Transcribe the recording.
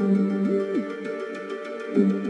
thank hum. you